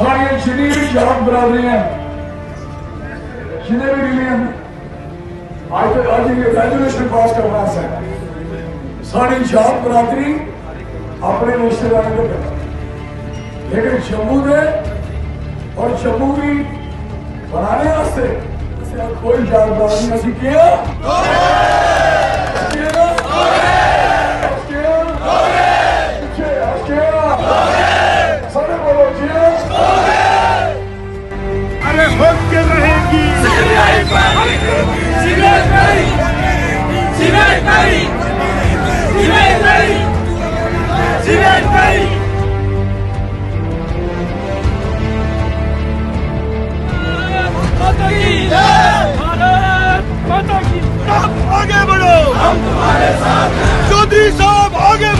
सारी शरीर जिन्हें भी रिलीजन आज तक आज ये ग्रेजुएशन पास करना है। सारी बरादरी अपने रिश्तेदार को लेकिन शंभू और शंभू भी बनाने वास्ते कोई शराब बरादरी किया। के रहेगी। आगे बढ़ो। हम तुम्हारे साथ हैं। चौधरी साहब आगे